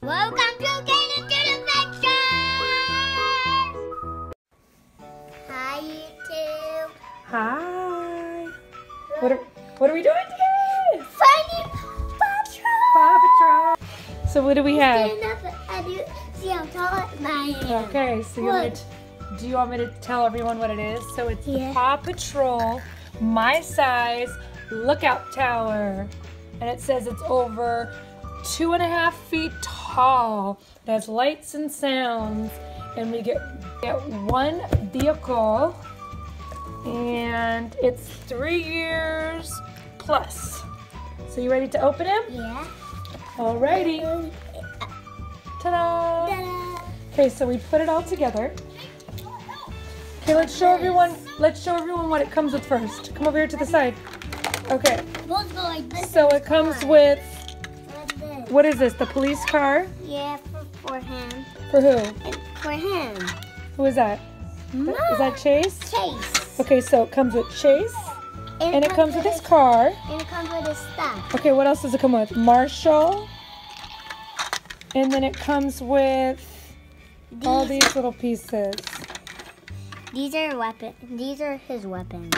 Welcome to Caden Adventure! Hi, YouTube. Hi. What are, what are we doing today? Finding Paw Patrol! Paw Patrol. So what do we have? Stand up and you see how tall I am. Okay, so you want to, do you want me to tell everyone what it is? So it's the Yeah. Paw Patrol My Size Lookout Tower. And it says it's over two and a half feet tall. It has lights and sounds. And we get, get one vehicle. And it's three years plus. So you ready to open him? Yeah. Alrighty. Ta-da! Ta-da. Okay, so we put it all together. Okay, let's show everyone. Let's show everyone what it comes with first. Come over here to the side. Okay, We'll go like this. so it comes with. What is this? The police car Yeah, for, for him. for who? And for him. Who is that? Is that Chase? Chase. Okay, so it comes with Chase, and it comes with his car. And it comes with his stuff. Okay, what else does it come with? Marshall, and then it comes with all These, these little pieces. these are weapon. These are his weapons.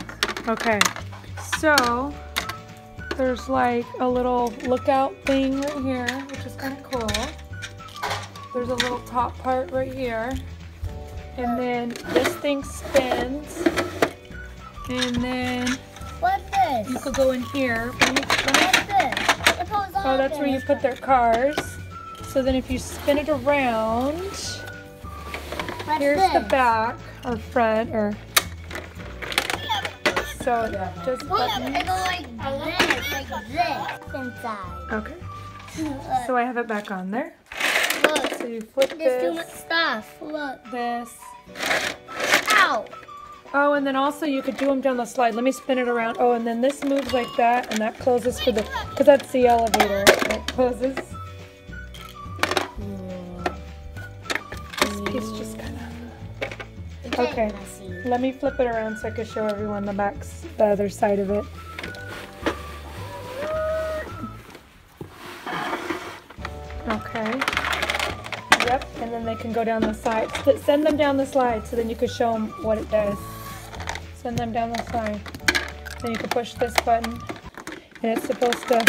Okay, so there's like a little lookout thing right here, which is kind of cool. There's a little top part right here. And then this thing spins. And then What's you could go in here. Let me- let me- What's this? It pulls Oh, that's where you put their cars. So then if you spin it around, What's here's this? the back or front or so just Look, buttons. it like this, like this inside. Okay. Look, So I have it back on there. look. So you flip There's too much stuff. Look. this. Ow. Oh, and then also you could do them down the slide. Let me spin it around. Oh, and then this moves like that, and that closes for the, because that's the elevator. It closes. Okay. Let me flip it around so I can show everyone the back, the other side of it. Okay. Yep, and then they can go down the side. S- Send them down the slide so then you can show them what it does. Send them down the slide. Then you can push this button, and it's supposed to.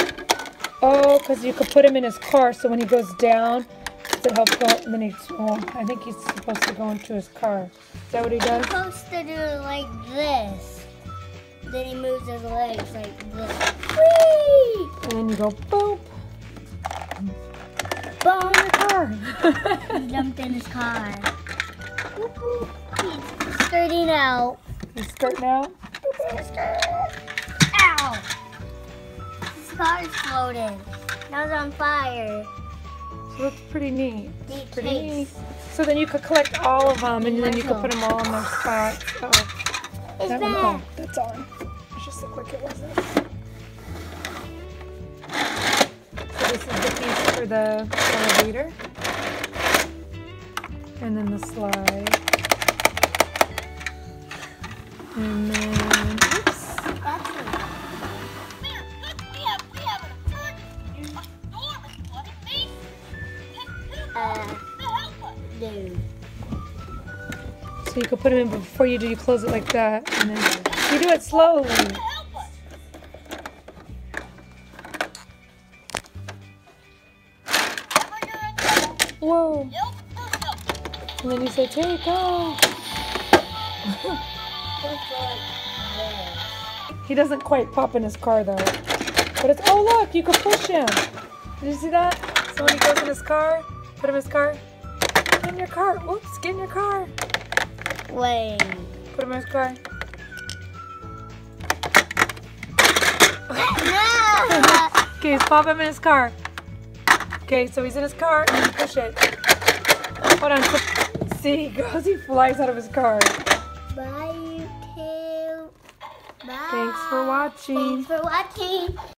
Oh, because you could put him in his car, so when he goes down, it helps go. He's. Oh, I think he's supposed to go into his car. Is that what he does? He's supposed to do it like this. Then he moves his legs like this. Whee! And then you go boop. Boom! Car. He jumped in his car. He's skirting out. He's skirting out. Ow! His car exploded. Now it's on fire. So that's pretty neat. Neat Pretty neat. So then you could collect all of them, and then you could put them all in their spots. Oh, It's that one, oh, that's on. It just looked like it wasn't. So this is the piece for the elevator, and then the slide, and then So you could put them in but before you do. You close it like that, and then you do it slowly. Whoa! And then you say, take off. He doesn't quite pop in his car though. But it's, oh look, you can push him. Did you see that? So when he goes in his car, put him in his car. Get in your car. Whoops, get in your car. Wait. Put him in his car. Okay, pop him in his car. Okay, so he's in his car and you push it. Hold on. See, he goes, he flies out of his car. Bye, YouTube. Bye. Thanks for watching. Thanks for watching.